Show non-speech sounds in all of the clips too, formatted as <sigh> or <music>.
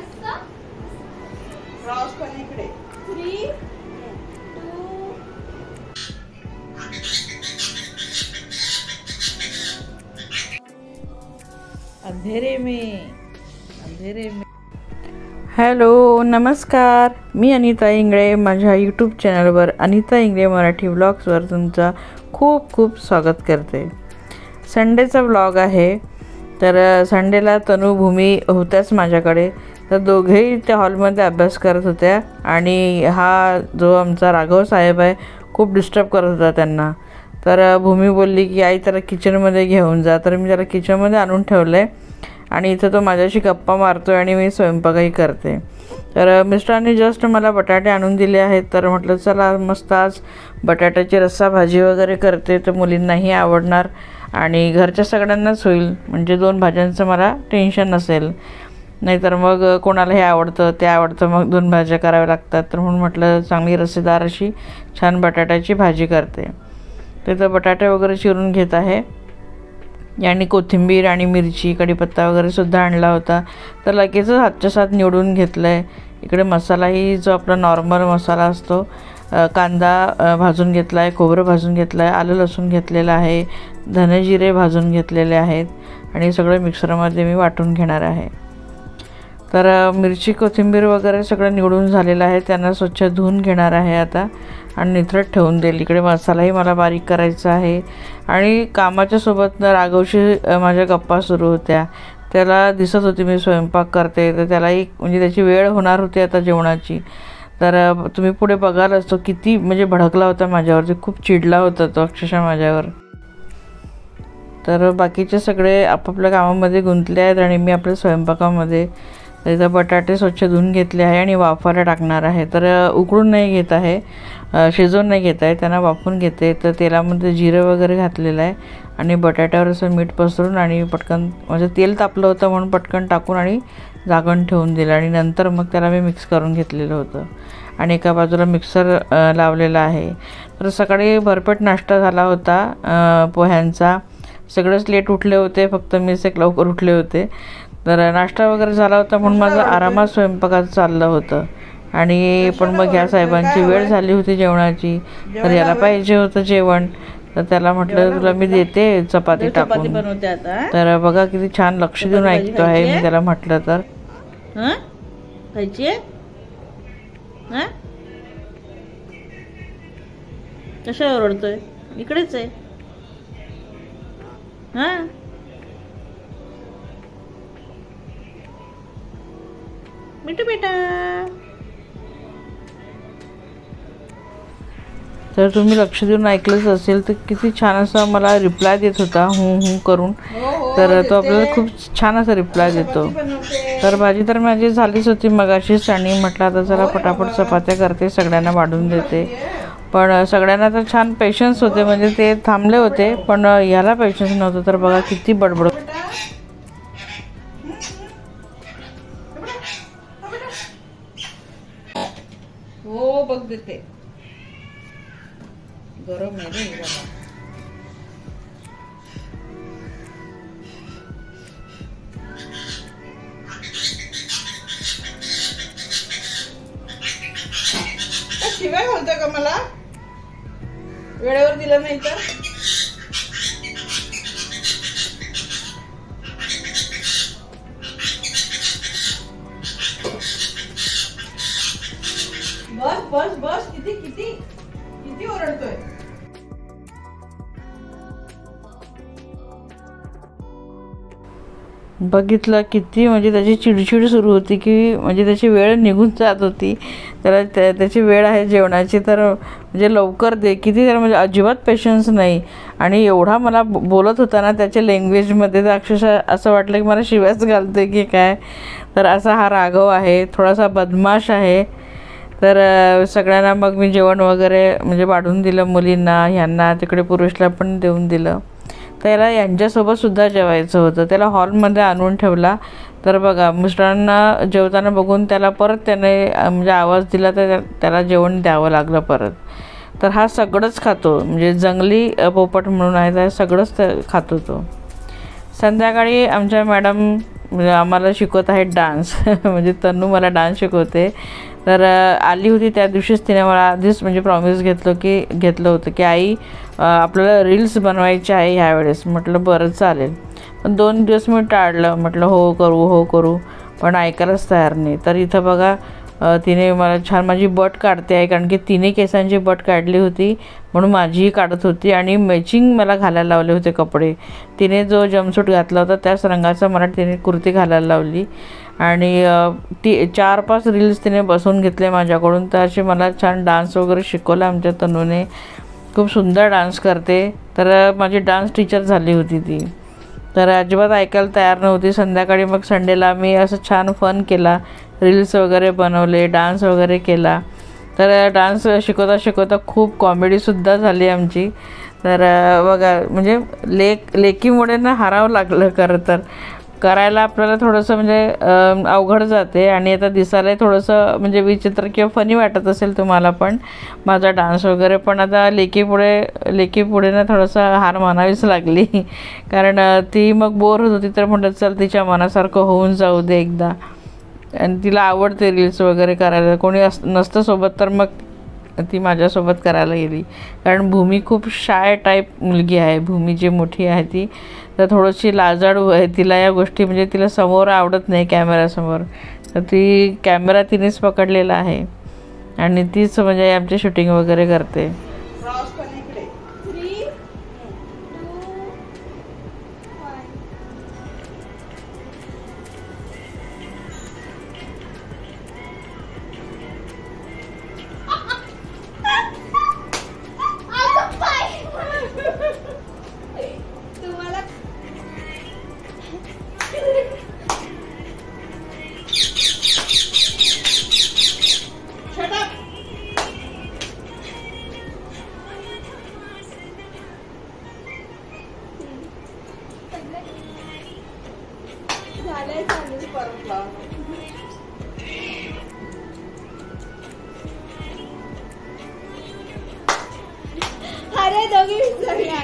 असं क्रॉस पण इकडे थ्री अंधेरे में अंधेरे में। हॅलो नमस्कार. मी अनिता इंगळे माझ्या यूट्यूब चॅनलवर अनिता इंगळे मराठी व्लॉग्सवर तुमचं खूप खूप स्वागत करते. संडेचा व्लॉग आहे. तर संडेला तनुभूमी होत्याच माझ्याकडे. तर दोघेही त्या हॉलमध्ये अभ्यास करत होत्या. आणि हा जो आमचा राघव साहेब आहे खूप डिस्टर्ब करत होता त्यांना. तर भूमी बोलली की आई त्याला किचनमध्ये घेऊन जा. तर मी त्याला किचनमध्ये आणून ठेवलं आहे आणि इथं तो माझ्याशी गप्पा मारतो आणि मी स्वयंपाकही करते. तर मिस्टरांनी जस्ट मला बटाटे आणून दिले आहेत. तर म्हटलं चला मस्त आज बटाट्याची रस्सा भाजी वगैरे करते तर मुलींनाही आवडणार आणि घरच्या सगळ्यांनाच होईल. म्हणजे दोन भाज्यांचं मला टेन्शन नसेल. नाहीतर मग कोणाला हे आवडतं ते आवडतं मग दोन भाज्या कराव्या लागतात. तर म्हणून म्हटलं चांगली रसेदार अशी छान बटाट्याची भाजी करते. तिथं बटाटे वगैरे चिरून घेत आहे. आणि कोथिंबीर आणि मिरची कढीपत्ता वगैरे सुद्धा आणला होता. तर लगेचच हातच्या साथ निवडून घेतलं आहे इकडे मसालाही जो आपला नॉर्मल मसाला असतो कांदा भाजून घेतला आहे खोबरं भाजून घेतलं आहे आलं लसूण घेतलेलं आहे धने जिरे भाजून घेतलेले आहेत. आणि सगळं मिक्सरमध्ये मी वाटून घेणार आहे. तर मिरची कोथिंबीर वगैरे सगळं निवडून झालेलं आहे. त्यांना स्वच्छ धुवून घेणार आहे आता. आणि निथरट ठेवून देईल. इकडे मसालाही मला बारीक करायचा आहे. आणि कामाच्या सोबत राघवशी माझ्या गप्पा सुरू होत्या. त्याला दिसत होती मी स्वयंपाक करते. तर त्यालाही म्हणजे त्याची वेळ होणार होती आता जेवणाची. तर तुम्ही पुढे बघालच तो किती म्हणजे भडकला होता माझ्यावरती. खूप चिडला होता तो अक्षरशः माझ्यावर. तर बाकीचे सगळे आपापल्या कामामध्ये गुंतले आहेत आणि मी आपल्या स्वयंपाकामध्ये त्याचं बटाटे स्वच्छ धुवून घेतले आहे आणि वाफायला टाकणार आहे. तर उकळून नाही घेत आहे शिजवून नाही घेत आहे त्यांना वाफून घेते. तर तेलामध्ये जिरं वगैरे घातलेलं आहे आणि बटाट्यावर असं मीठ पसरून आणि पटकन म्हणजे तेल तापलं होतं म्हणून पटकन टाकून आणि झाकण ठेवून दिलं आणि नंतर मग त्याला मी मिक्स करून घेतलेलं होतं आणि एका बाजूला मिक्सर लावलेला आहे. तर सकाळी भरपेट नाश्ता झाला होता पोह्यांचा. सगळेच लेट उठले होते फक्त मीच एक लवकर उठले होते. तर नाश्ता वगैरे झाला होता म्हणून माझं आरामात स्वयंपाकाचं चाललं होतं. आणि पण मग ह्या साहेबांची वेळ झाली होती जेवणाची. तर याला पाहिजे होतं जेवण. तर त्याला म्हटलं तुला मी देते चपाती टाकून. तर बघा किती छान लक्ष देऊन ऐकतो आहे मी त्याला म्हटलं तर. कशावर ओरडतोय? इकडेच आहे. हा? मिठू बेटा तर तुम्ही लक्ष देऊन ऐकलंच असेल तर किती छान असा मला रिप्लाय देत होता हू हू करून. तर तो आपल्याला खूप छान असा रिप्लाय देतो. तर भाजी तर माझी झालीच होती मगाशीच आणि म्हटलं आता जरा पटापट चपात्या करते सगळ्यांना वाढून देते. पण सगळ्यांना तर छान पेशन्स होते म्हणजे ते थांबले होते पण ह्याला पेशन्स नव्हतं. तर बघा किती बडबड हो देते गरम आहे रे बाबा शिवाय बोलतोय का मला? वेळेवर दिलं नाही तर? बस बस किती किती? किती ओरडतोय? बघितलं किती म्हणजे त्याची चिडचिड सुरू होती की म्हणजे त्याची वेळ निघून जात होती. त्याला त्या त्याची वेळ आहे जेवणाची तर म्हणजे लवकर दे. किती त्याला म्हणजे अजिबात पेशन्स नाही. आणि एवढा मला बोलत होता ना त्याच्या लँग्वेजमध्ये तर अक्षरशः असं वाटलं की मला शिव्याच घालते की काय. तर असा हा राघव आहे थोडासा बदमाश आहे. तर सगळ्यांना मग मी जेवण वगैरे म्हणजे वाढून दिलं मुलींना ह्यांना तिकडे पुरुषला पण देऊन दिलं. त्याला यांच्यासोबतसुद्धा जेवायचं होतं. त्याला हॉलमध्ये आणून ठेवला. तर बघा मिस्टरांना जेवताना बघून त्याला परत त्याने म्हणजे आवाज दिला तर त्या- त्याला जेवण द्यावं लागलं परत. तर हा सगळंच खातो. म्हणजे जंगली पोपट म्हणून आहे तर सगळंच खातो तो. संध्याकाळी आमच्या मॅडम म्हणजे आम्हाला शिकवत आहेत डान्स. <laughs> म्हणजे तन्नू मला डान्स शिकवते. तर आली होती त्या दिवशीच तिने मला आधीच म्हणजे प्रॉमिस घेतलं की घेतलं होतं की आई आपल्याला रील्स बनवायचे आहे ह्यावेळेस. म्हटलं बरं चालेल. पण दोन दिवस मी टाळलं. म्हटलं हो करू हो करू. पण ऐकायलाच तयार नाही. तर इथं बघा तिने मला छान माझी बट काढते आहे. कारण की तिने केसांची बट काढली होती म्हणून माझीही काढत होती आणि मॅचिंग मला घालायला लावले होते कपडे. तिने जो जमसूट घातला होता त्याच रंगाचा मला तिने कुर्ती घालायला लावली. आणि ती चार पाच रील्स तिने बसवून घेतले माझ्याकडून. तर असे मला छान डान्स वगैरे शिकवला आमच्या तनूने. खूप सुंदर डान्स करते. तर माझी डान्स टीचर झाली होती ती. तर अजिबात ऐकायला तयार नव्हती. संध्याकाळी मग संडेला मी असं छान फन केला. रील्स वगैरे बनवले डान्स वगैरे केला. तर डान्स शिकवता शिकवता खूप कॉमेडीसुद्धा झाली आमची. तर बघा म्हणजे लेक लेकीमुळे ना हारावं लागलं खरं तर. करायला आपल्याला थोडंसं म्हणजे अवघड जाते आणि आता दिसायला थोडंसं म्हणजे विचित्र किंवा फनी वाटत असेल तुम्हाला पण. माझा डान्स वगैरे पण आता लेकीपुढे लेकीपुढे ना थोडंसं हार मानावीच लागली. कारण ती मग बोर होत होती तर म्हणत चल तिच्या मनासारखं होऊन जाऊ दे एकदा. आणि तिला आवडते रील्स वगैरे करायला. कोणी अस नसतं सोबत तर मग ती माझ्यासोबत करायला गेली. कारण भूमी खूप शाय टाईप मुलगी आहे. भूमी जी मोठी आहे ती तर थोडीशी लाजाळू आहे तिला या गोष्टी म्हणजे तिला समोर आवडत नाही कॅमेऱ्यासमोर तर ती कॅमेरा तिनेच पकडलेला आहे. आणि तीच म्हणजे आमची शूटिंग वगैरे करते. अरे दोघी विसरल्या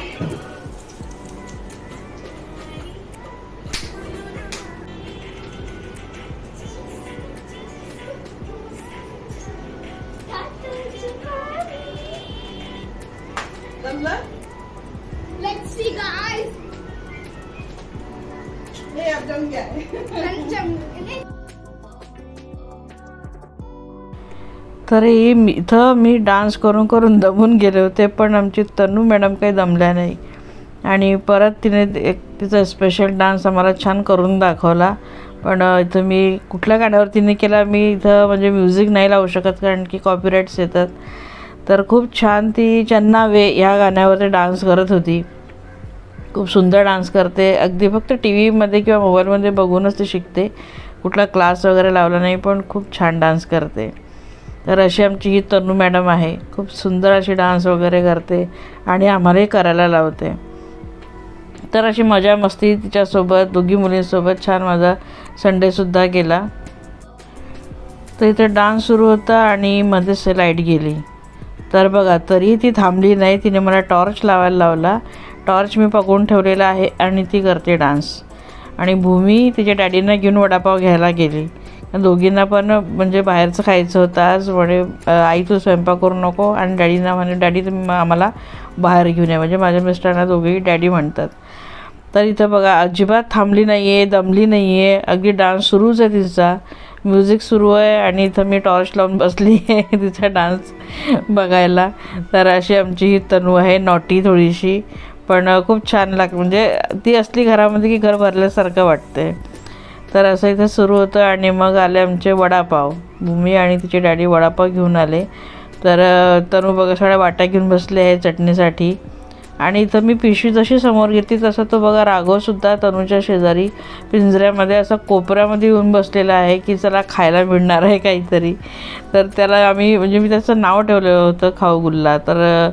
Let's see, guys. नहीं <laughs> तरी मी इथं मी डान्स करून करून दमून गेले होते पण आमची तनू मॅडम काही दमल्या नाही. आणि परत तिने एक तिचा स्पेशल डान्स आम्हाला छान करून दाखवला. पण इथं मी कुठल्या गाण्यावर तिने केला मी इथं म्हणजे म्युझिक नाही लावू शकत कारण की कॉपीराईट्स येतात. तर खूप छान ती चन्ना वे ह्या गाण्यावरती डान्स करत होती. खूप सुंदर डान्स करते. अगदी फक्त टी व्हीमध्ये किंवा मोबाईलमध्ये बघूनच ती शिकते. कुठला क्लास वगैरे लावला नाही पण खूप छान डान्स करते. तर अशी आमची ही तनू मॅडम आहे. खूप सुंदर अशी डान्स वगैरे करते आणि आम्हालाही करायला लावते. तर अशी मजा मस्ती तिच्यासोबत दोघी मुलींसोबत छान माझा संडेसुद्धा गेला. तर इथे डान्स सुरू होता आणि मध्येच लाइट गेली. तर बघा तरी ती थांबली नाही. तिने मला टॉर्च लावायला लावला. टॉर्च मी पकडून ठेवलेला आहे आणि ती करते डान्स. आणि भूमी तिच्या डॅडींना घेऊन वडापाव घ्यायला गेली. दोघींना पण म्हणजे बाहेरचं खायचं होतं आज. म्हणे आई तू स्वयंपाक करू नको आणि डॅडींना म्हणे डॅडी तुम्ही आम्हाला बाहेर घेऊन या. म्हणजे माझ्या मिस्टरांना दोघेही डॅडी म्हणतात. तर इथं बघा अजिबात थांबली नाही आहे दमली नाही आहे अगदी डान्स सुरूच आहे तिचा. म्युझिक सुरू आहे आणि इथं मी टॉर्च लावून बसली आहे <laughs> तिचा डान्स बघायला. तर अशी आमची ही तनू आहे नॉटी थोडीशी. पण खूप छान लाग म्हणजे ती असली घरामध्ये की घर भरल्यासारखं वाटते तर असं इथं सुरू होतं आणि मग आले आमचे वडापाव. भूमी आणि तिचे डॅडी वडापाव घेऊन आले. तर तनु तनू बघा सगळ्या वाट्या घेऊन बसले आहे चटणीसाठी. आणि इथं मी पिशवी जशी समोर घेतली तसं तो बघा राघवसुद्धा तनूच्या शेजारी पिंजऱ्यामध्ये असं कोपऱ्यामध्ये येऊन बसलेला आहे की चला खायला मिळणार आहे काहीतरी. तर त्याला आम्ही म्हणजे मी त्याचं नाव ठेवलं होतं खाऊगुल्ला तर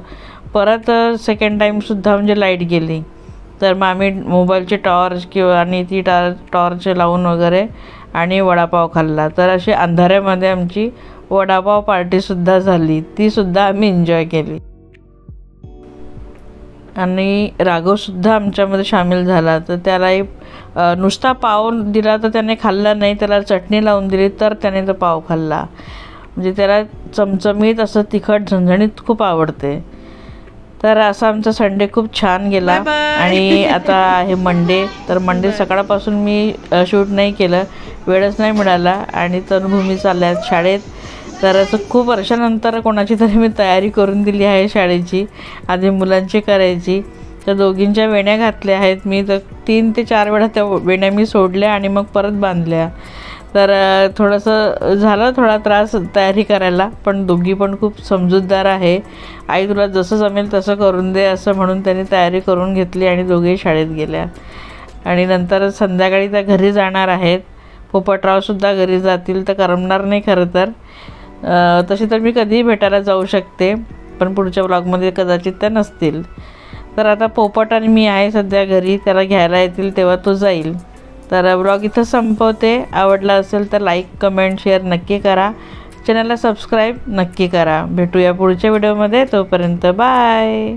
परत सेकंड टाईमसुद्धा म्हणजे लाइट गेली. तर मग आम्ही मोबाईलचे टॉर्च किंवा आणि ती टॉर टॉर्च लावून वगैरे आणि वडापाव खाल्ला. तर अशी अंधाऱ्यामध्ये आमची वडापाव पार्टीसुद्धा झाली. तीसुद्धा आम्ही एन्जॉय केली. आणि राघवसुद्धा आमच्यामध्ये सामील झाला. तर त्यालाही नुसता पाव दिला तर त्याने खाल्ला नाही. त्याला चटणी लावून दिली तर त्याने तो पाव खाल्ला. म्हणजे त्याला चमचमीत असं तिखट झणझणीत खूप आवडते. तर असा आमचा संडे खूप छान गेला. आणि आता आहे मंडे तर मंडे सकाळपासून मी शूट नाही केलं. वेळच नाही मिळाला. आणि तरुभूमी चालल्या आहेत शाळेत. तर असं खूप वर्षानंतर कोणाची तरी मी तयारी करून दिली आहे शाळेची. आधी मुलांची करायची. तर दोघींच्या वेण्या घातल्या आहेत. मी तर तीन ते चार वेळा त्या वेण्या मी सोडल्या आणि मग परत बांधल्या. तर थोडंसं झालं थोडा त्रास तयारी करायला पण दोघी पण खूप समजूतदार आहे. आई तुला जसं जमेल तसं करून दे असं म्हणून त्यांनी तयारी करून घेतली आणि दोघेही शाळेत गेल्या. आणि नंतर संध्याकाळी त्या घरी जाणार आहेत. पोपटरावसुद्धा घरी जातील तर करमणार नाही खरं तर. तशी तर मी कधीही भेटायला जाऊ शकते पण पुढच्या ब्लॉगमध्ये कदाचित त्या नसतील. तर आता पोपट आणि मी आहे सध्या घरी त्याला घ्यायला येतील तेव्हा तो जाईल. तर ब्लॉग इथं संपवते. आवडला असेल तर लाईक कमेंट शेअर नक्की करा. चॅनलला सबस्क्राईब नक्की करा. भेटूया पुढच्या व्हिडिओमध्ये तोपर्यंत बाय